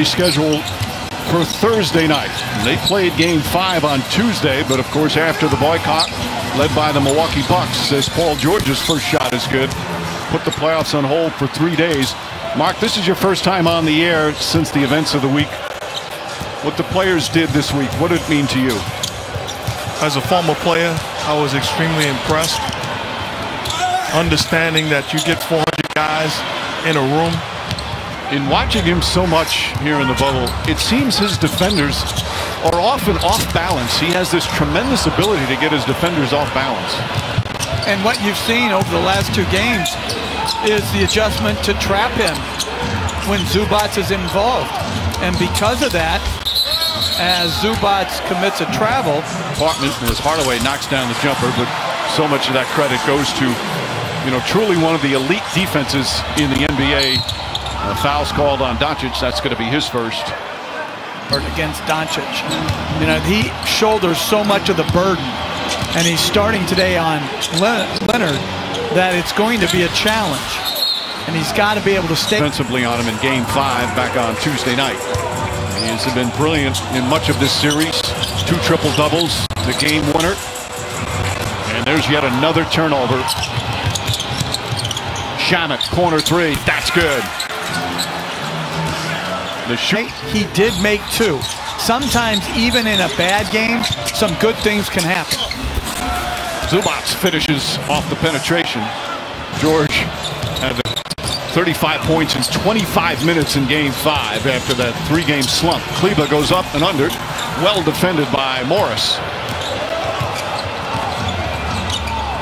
scheduled for Thursday night. They played game five on Tuesday, but of course after the boycott led by the Milwaukee Bucks says Paul George's first shot is good. Put the playoffs on hold for three days. Mark, this is your first time on the air since the events of the week. What the players did this week, what did it mean to you? As a former player, I was extremely impressed. Understanding that you get 400 guys in a room in watching him so much here in the bubble, it seems his defenders are often off balance. He has this tremendous ability to get his defenders off balance. And what you've seen over the last two games is the adjustment to trap him when Zubac is involved. And because of that, as Zubac commits a travel. Apartment as Hardaway knocks down the jumper, but so much of that credit goes to, you know, truly one of the elite defenses in the NBA a foul's called on Doncic. That's going to be his first. Against Doncic. You know, he shoulders so much of the burden, and he's starting today on Leonard that it's going to be a challenge. And he's got to be able to stay. Defensively on him in game five back on Tuesday night. He has been brilliant in much of this series. Two triple doubles, the game winner. And there's yet another turnover. Shamet, corner three. That's good. The shoot. He did make two. Sometimes, even in a bad game, some good things can happen. Zubac finishes off the penetration. George had 35 points in 25 minutes in game five after that three-game slump. Kleber goes up and under. Well defended by Morris.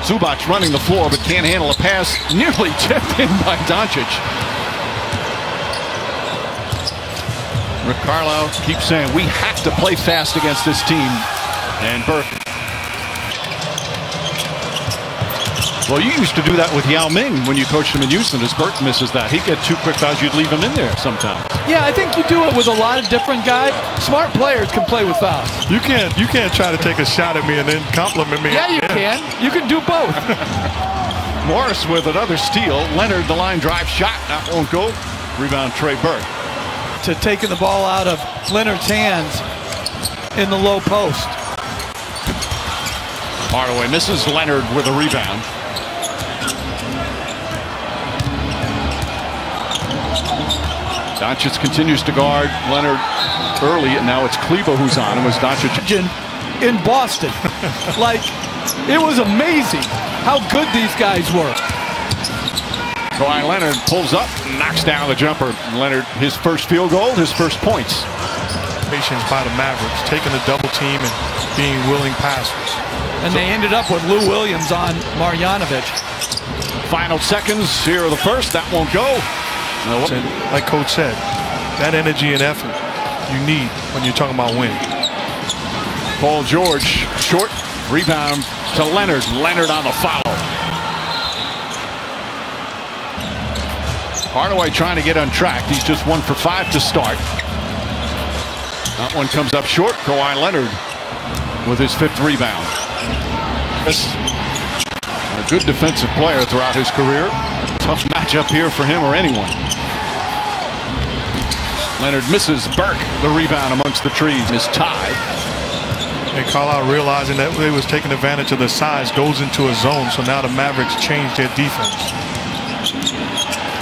Zubac running the floor but can't handle a pass. Nearly tipped in by Doncic. Rick Carlisle keeps saying we have to play fast against this team. And Burke. Well, you used to do that with Yao Ming when you coached him in Houston. As Burke misses that, he'd get two quick fouls. You'd leave him in there sometimes. Yeah, I think you do it with a lot of different guys. Smart players can play with fouls. You can't. You can't try to take a shot at me and then compliment me. Yeah, you can. You can do both. Morris with another steal. Leonard the line drive shot. That won't go. Rebound Trey Burke to taking the ball out of Leonard's hands in the low post. Hardaway misses Leonard with a rebound. Doncic continues to guard Leonard early, and now it's Kleber who's on him as Doncic. In Boston. like, it was amazing how good these guys were. Kawhi Leonard pulls up, knocks down the jumper. Leonard, his first field goal, his first points. Patience by the Mavericks, taking the double team and being willing passers. And so, they ended up with Lou Williams on Marjanovic. Final seconds here of the first. That won't go. And like Coach said, that energy and effort you need when you're talking about winning. Paul George, short rebound to Leonard. Leonard on the foul. Hardaway trying to get on track. He's just one for five to start. That one comes up short. Kawhi Leonard with his fifth rebound. A good defensive player throughout his career. Tough matchup here for him or anyone. Leonard misses Burke. The rebound amongst the trees is tied. And Carlisle realizing that they was taking advantage of the size goes into a zone. So now the Mavericks change their defense.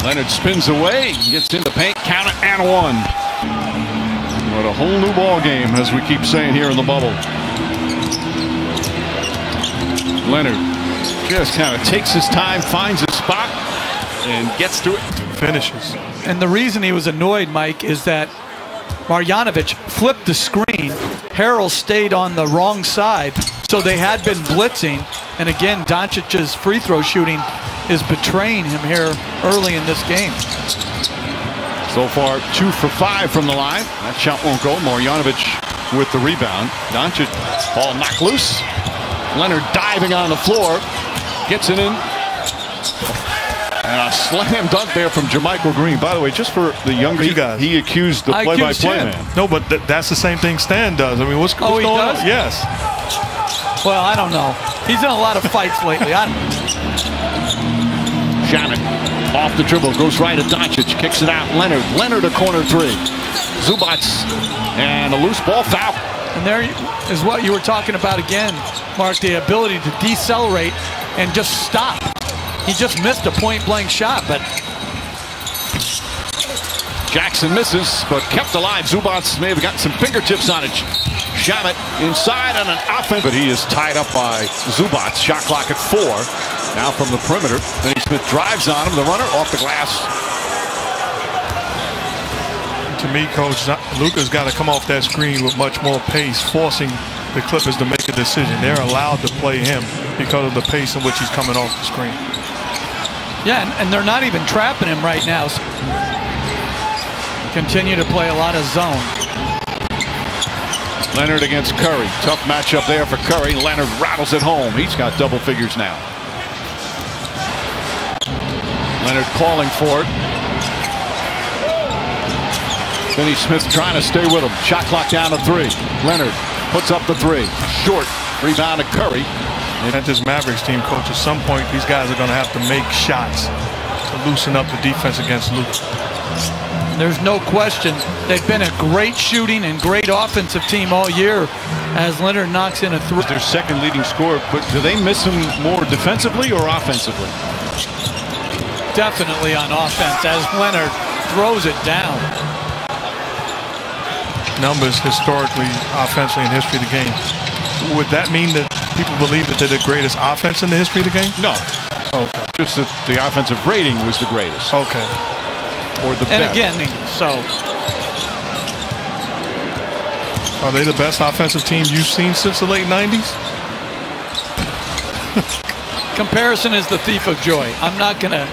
Leonard spins away, gets in the paint, count it, and one. What a whole new ball game, as we keep saying here in the bubble. Leonard just kind of takes his time, finds his spot, and gets to it. Finishes. And the reason he was annoyed, Mike, is that Marjanovic flipped the screen. Harrell stayed on the wrong side, so they had been blitzing. And again, Doncic's free throw shooting is betraying him here early in this game. So far, two for five from the line. That shot won't go. Marjanovic with the rebound. Doncic, ball knocked loose. Leonard diving on the floor. Gets it in. And a slam dunk there from JaMychal Green. By the way, just for the younger you guys, he accused the play-by-play -play man. No, but th that's the same thing Stan does. I mean, what's, oh, what's oh, going does? on? Yes. Well, I don't know. He's in a lot of fights lately. I Shannon Off the dribble, goes right at Doncic, kicks it out. Leonard, Leonard a corner three. Zubac, and a loose ball foul. And there is what you were talking about again, Mark, the ability to decelerate and just stop. He just missed a point blank shot, but Jackson misses, but kept alive. Zubac may have gotten some fingertips on it. Shamet inside on an offense, but he is tied up by Zubac. Shot clock at four. Now from the perimeter. Finney Smith drives on him. The runner off the glass. To me, Coach, Luka's got to come off that screen with much more pace, forcing the Clippers to make a decision. They're allowed to play him because of the pace in which he's coming off the screen. Yeah, and, and they're not even trapping him right now. So continue to play a lot of zone. Leonard against Curry. Tough matchup there for Curry. Leonard rattles it home. He's got double figures now. Leonard calling for it. Finney Smith trying to stay with him. Shot clock down to three. Leonard puts up the three. Short. Rebound to Curry. And this Mavericks team, coach, at some point, these guys are going to have to make shots to loosen up the defense against Luka. There's no question they've been a great shooting and great offensive team all year as Leonard knocks in a three. Their second leading scorer, but do they miss him more defensively or offensively? Definitely on offense as Leonard throws it down. Numbers historically, offensively in history of the game. Would that mean that people believe that they're the greatest offense in the history of the game? No. Okay. Just that the offensive rating was the greatest. Okay. Or the and best. again, so. Are they the best offensive team you've seen since the late 90s? Comparison is the thief of joy. I'm not going to.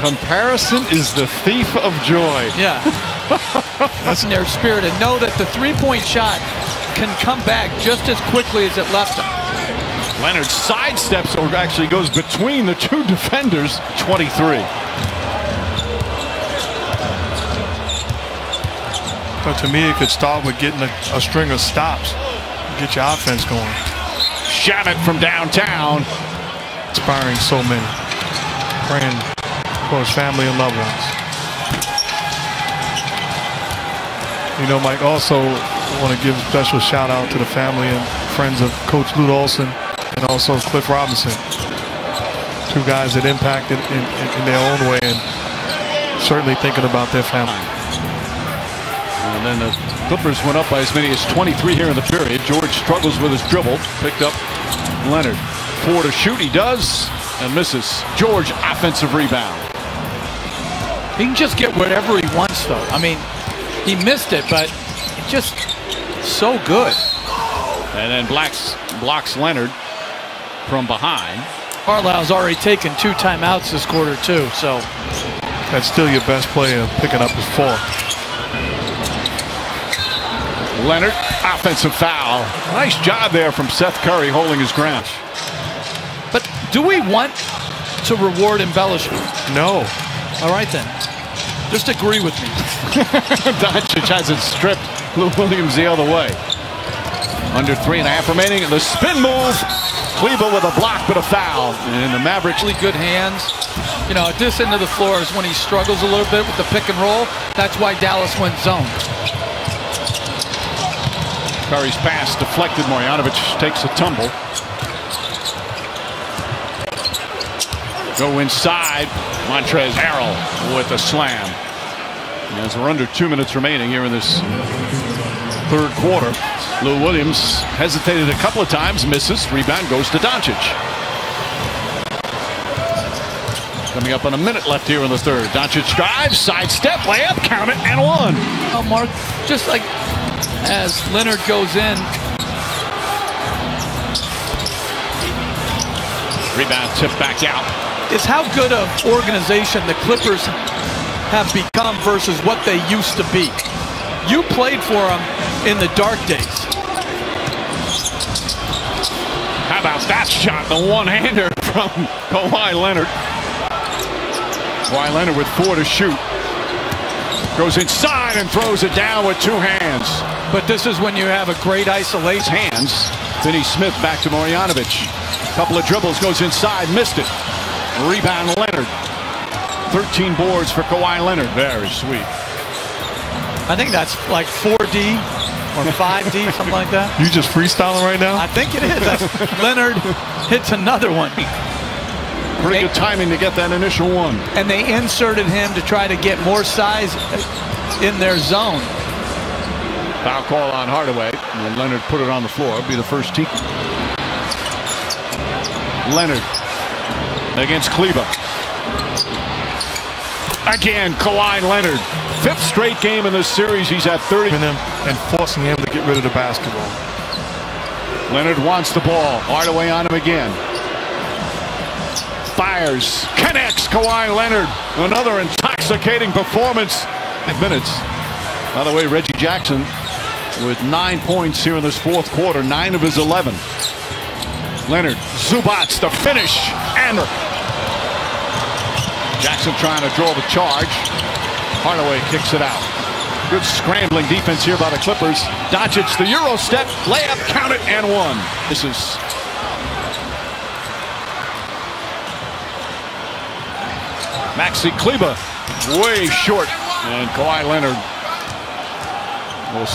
Comparison is the thief of joy. Yeah. That's in their spirit. And know that the three point shot can come back just as quickly as it left him. Leonard sidesteps or actually goes between the two defenders. 23. But to me, it could start with getting a, a string of stops, get your offense going. Shamet from downtown. Inspiring so many. Praying for his family and loved ones. You know, Mike, also want to give a special shout out to the family and friends of Coach Lute Olson and also Cliff Robinson. Two guys that impacted in, in, in their own way and certainly thinking about their family. And then the Clippers went up by as many as 23 here in the period. George struggles with his dribble. Picked up Leonard. Four to shoot. He does and misses. George offensive rebound. He can just get whatever he wants, though. I mean, he missed it, but just so good. And then Blacks blocks Leonard from behind. Carlisle's already taken two timeouts this quarter, too, so. That's still your best play of picking up his four. Leonard, offensive foul. Nice job there from Seth Curry holding his ground. But do we want to reward embellishment? No. All right, then. Just agree with me. Doncic has it stripped. Lou Williams the other way. Under three and a half remaining. And the spin move. Kleber with a block, but a foul. And the Mavericks. Really good hands. You know, at this end of the floor is when he struggles a little bit with the pick and roll. That's why Dallas went zone. Curry's pass deflected. Marjanovic takes a tumble. Go inside. Montrezl Harrell with a slam. As we're under two minutes remaining here in this third quarter, Lou Williams hesitated a couple of times, misses. Rebound goes to Doncic. Coming up on a minute left here in the third. Doncic drives, sidestep, layup, count it, and one. Oh, Mark, just like as Leonard goes in. Rebound tip back out. Is how good of organization the Clippers have become versus what they used to be. You played for them in the dark days. How about that shot? The one-hander from Kawhi Leonard. Kawhi Leonard with four to shoot. Goes inside and throws it down with two hands. But this is when you have a great isolation. Hands. Finney Smith back to Marjanovic. Couple of dribbles, goes inside, missed it. Rebound Leonard. 13 boards for Kawhi Leonard. Very sweet. I think that's like 4D or 5D, something like that. You just freestyling right now? I think it is. That's, Leonard hits another one. Pretty good timing to get that initial one. And they inserted him to try to get more size in their zone. Foul call on Hardaway. And Leonard put it on the floor. It'll be the first team. Leonard against Kleber. Again, Kawhi Leonard. Fifth straight game in this series. He's at 30. And forcing him to get rid of the basketball. Leonard wants the ball. Hardaway on him again. Fires. Connects Kawhi Leonard. Another intoxicating performance. Five minutes. By the way, Reggie Jackson with nine points here in this fourth quarter. Nine of his 11. Leonard. Zubac the finish. And Jackson trying to draw the charge. Hardaway kicks it out. Good scrambling defense here by the Clippers. Doncic the Euro step. Layup. Count it and one. This is Maxi Kleber way short. And Kawhi Leonard will